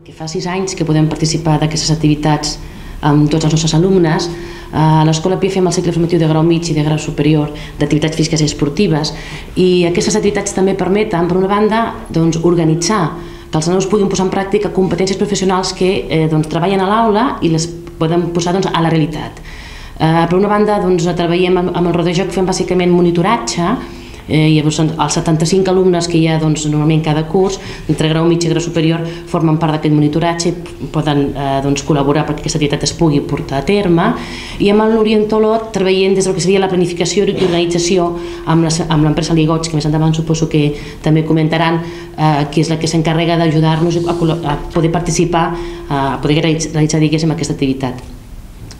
Que fa sis anys que podem participar d'aquestes activitats amb tots els nostres alumnes. A l'Escola Pia fem el cicle formatiu de grau mig i de grau superior d'activitats físiques i esportives i aquestes activitats també permeten, per una banda, doncs, organitzar que els nanos puguin posar en pràctica competències professionals que eh, doncs, treballen a l'aula i les poden posar doncs, a la realitat. Eh, per una banda, doncs, treballem amb, amb el rodejoc fent bàsicament monitoratge, eh, llavors els 75 alumnes que hi ha doncs, normalment cada curs, entre grau mig i grau superior, formen part d'aquest monitoratge poden eh, doncs, col·laborar perquè aquesta activitat es pugui portar a terme i amb l'Orientolot treballem des del que seria la planificació i organització amb l'empresa Ligots, que més endavant suposo que també comentaran, eh, que és la que s'encarrega d'ajudar-nos a, a poder participar, a poder realitzar diguéssim aquesta activitat.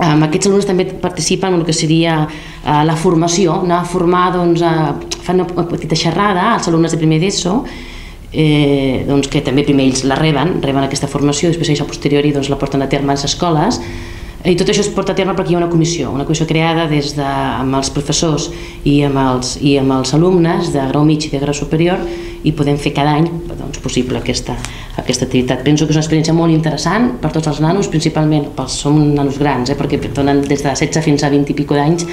Um, aquests alumnes també participen en el que seria uh, la formació, anar a formar, doncs, a, fan una petita xerrada als alumnes de primer d'ESO, eh, doncs, que també primer ells la reben, reben aquesta formació, després ells a posteriori doncs, la porten a terme a les escoles, i tot això es porta a terme perquè hi ha una comissió, una comissió creada des de, amb els professors i amb els, i amb els alumnes de grau mig i de grau superior i podem fer cada any doncs, possible aquesta, aquesta activitat. Penso que és una experiència molt interessant per tots els nanos, principalment pels som nanos grans, eh, perquè donen des de 16 fins a 20 i pico d'anys,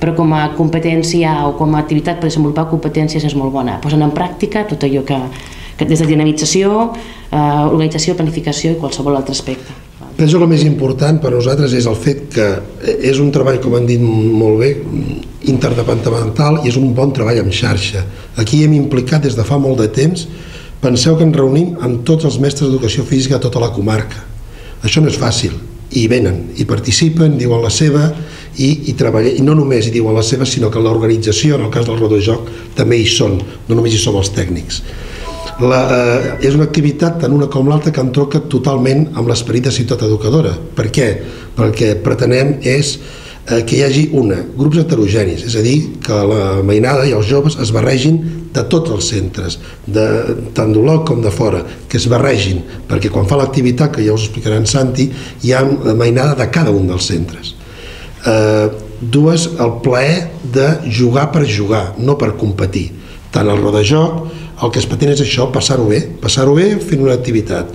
però com a competència o com a activitat per desenvolupar competències és molt bona. Posen en pràctica tot allò que, que des de dinamització, eh, organització, planificació i qualsevol altre aspecte. Penso que el més important per nosaltres és el fet que és un treball, com han dit molt bé, interdepartamental i és un bon treball en xarxa. Aquí hem implicat des de fa molt de temps, penseu que ens reunim amb tots els mestres d'educació física a tota la comarca. Això no és fàcil, i venen, i participen, diuen la seva, i, i treballen, i no només hi diuen la seva, sinó que l'organització, en el cas del rodojoc, també hi són, no només hi som els tècnics la, eh, és una activitat tant una com l'altra que entroca totalment amb l'esperit de ciutat educadora. Per què? Perquè pretenem és eh, que hi hagi una, grups heterogenis, és a dir, que la mainada i els joves es barregin de tots els centres, de, tant d'Olot com de fora, que es barregin, perquè quan fa l'activitat, que ja us explicarà en Santi, hi ha mainada de cada un dels centres. Eh, dues, el plaer de jugar per jugar, no per competir. Tant el rodajoc el que es pretén és això, passar-ho bé, passar-ho bé fent una activitat.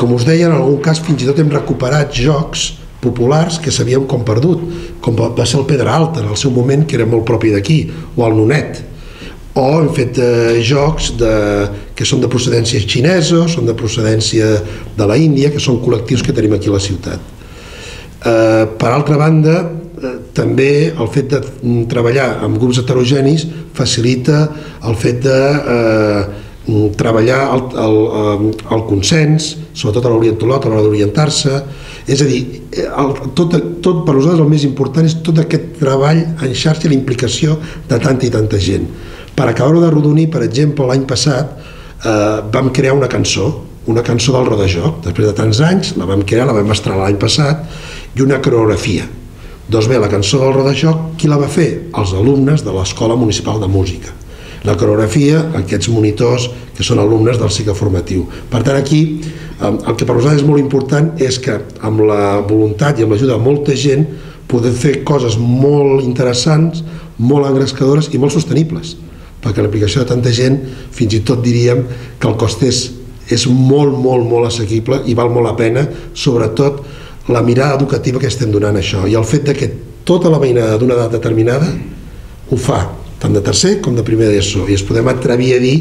Com us deia, en algun cas fins i tot hem recuperat jocs populars que sabíem com perdut, com va ser el Pedra Alta en el seu moment, que era molt propi d'aquí, o el Nonet, o hem fet eh, jocs de, que són de procedència xinesa, són de procedència de la Índia, que són col·lectius que tenim aquí a la ciutat. Eh, per altra banda, també el fet de treballar amb grups heterogenis facilita el fet de eh, treballar el, el, eh, el consens, sobretot a l'orientolot a l'hora d'orientar-se, és a dir, el, tot, tot per nosaltres el més important és tot aquest treball en xarxa i la implicació de tanta i tanta gent. Per acabar-ho de rodonir, per exemple, l'any passat eh, vam crear una cançó, una cançó del rodajoc, després de tants anys, la vam crear, la vam estrenar l'any passat, i una coreografia. Doncs bé, la cançó del rodajoc, qui la va fer? Els alumnes de l'Escola Municipal de Música. La coreografia, aquests monitors que són alumnes del cicle formatiu. Per tant, aquí el que per nosaltres és molt important és que amb la voluntat i amb l'ajuda de molta gent podem fer coses molt interessants, molt engrescadores i molt sostenibles perquè l'aplicació de tanta gent fins i tot diríem que el cost és, és molt, molt, molt assequible i val molt la pena, sobretot la mirada educativa que estem donant a això i el fet de que tota la veïnada d'una edat determinada ho fa, tant de tercer com de primer d'ESO i es podem atrevir a dir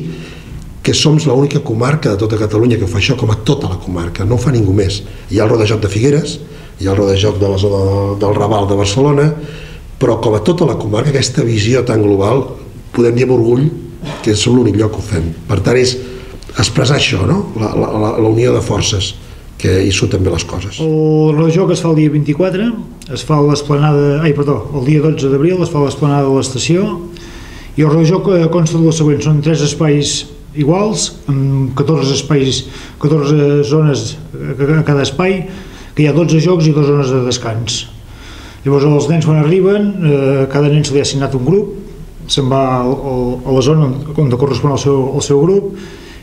que som l'única comarca de tota Catalunya que fa això com a tota la comarca, no ho fa ningú més. Hi ha el rodejoc de Figueres, hi ha el rodejoc de la zona del Raval de Barcelona, però com a tota la comarca, aquesta visió tan global, podem dir amb orgull que som l'únic lloc que ho fem. Per tant, és expressar això, no? la, la, la, unió de forces que hi surten bé les coses. El rejoc es fa el dia 24, es fa l'esplanada, ai perdó, el dia 12 d'abril es fa l'esplanada de l'estació i el rejoc eh, consta de les següents, són tres espais iguals, amb 14 espais, 14 zones a cada espai, que hi ha 12 jocs i 2 zones de descans. Llavors els nens quan arriben, eh, cada nen se li ha assignat un grup, se'n va a la zona on correspon al seu, al seu grup,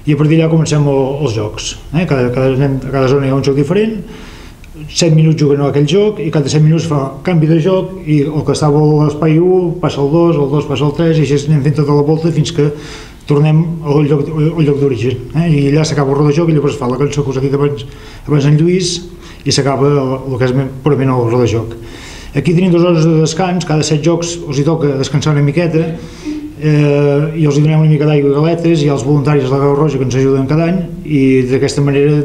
i a partir d'allà comencem el, els jocs. Eh? Cada, cada, cada zona hi ha un joc diferent, 7 minuts juguen a aquell joc i cada 7 minuts fa canvi de joc i el que estava a l'espai 1 passa al 2, el 2 passa al 3 i així anem fent tota la volta fins que tornem al lloc, al lloc d'origen. Eh? I allà s'acaba el rodajoc i llavors fa la cançó que us he dit abans, abans en Lluís i s'acaba el, el que és purament el rodajoc. Aquí tenim dues hores de descans, cada set jocs els hi toca descansar una miqueta eh, i els donem una mica d'aigua i galetes i els voluntaris de la Creu Roja que ens ajuden cada any i d'aquesta manera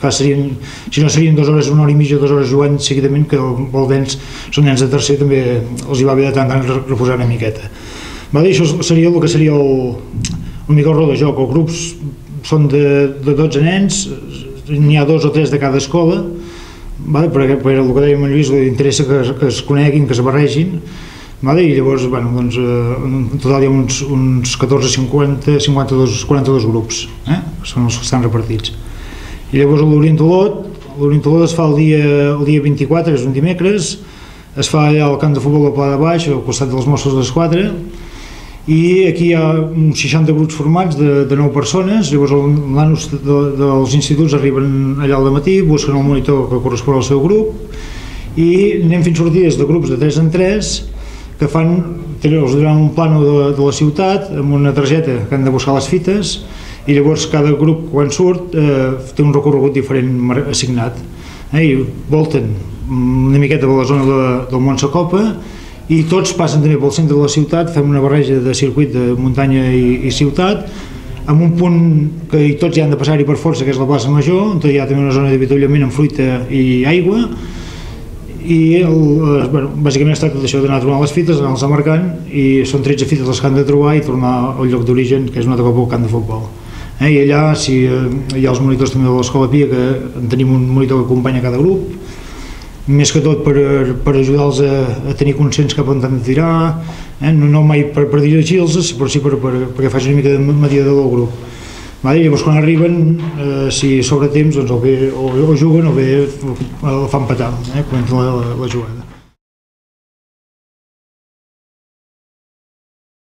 que serien, si no serien dues hores, una hora i mitja, dues hores jugant seguidament que els nens són nens de tercer també els hi va bé de tant tant reposar una miqueta vale, això seria el que seria el, una mica el de joc, els grups són de, de 12 nens n'hi ha dos o tres de cada escola vale? perquè per el que dèiem en Lluís interessa que, que es coneguin, que es barregin vale? i llavors bueno, doncs, eh, en total hi ha uns, uns 14, 50, 52, 42 grups eh? que són els que estan repartits i llavors l'orientador es fa el dia, el dia 24 és un dimecres es fa allà al camp de futbol de Pla de Baix al costat dels Mossos d'Esquadra i aquí hi ha uns 60 grups formats de, de 9 persones, llavors els nanos de, dels instituts arriben allà al matí, busquen el monitor que correspon al seu grup i anem fent sortides de grups de 3 en 3 que fan, els donen un plano de, de la ciutat amb una targeta que han de buscar les fites i llavors cada grup quan surt eh, té un recorregut diferent assignat. Eh, i volten una miqueta per la zona de, del Montsecopa i tots passen també pel centre de la ciutat, fem una barreja de circuit de muntanya i, i ciutat, amb un punt que tots hi han de passar-hi per força, que és la plaça Major, on hi ha també una zona d'avituallament amb fruita i aigua, i el, eh, bueno, bàsicament es tracta d'això d'anar a trobar les fites, anar-les marcant i són 13 fites les que han de trobar i tornar al lloc d'origen que és un altre cop el camp de futbol eh? i allà si, eh, hi ha els monitors també de l'escola Pia que en tenim un monitor que acompanya cada grup més que tot per, per ajudar-los a, a tenir conscients cap on han de tirar, eh? no, no mai per, per dirigir-los, però sí per, per, perquè una mica de mediador del grup. Vale? Llavors quan arriben, eh, si sobre temps, doncs o, bé, o, o juguen o bé el fan petar, eh? comença la, la, la jugada.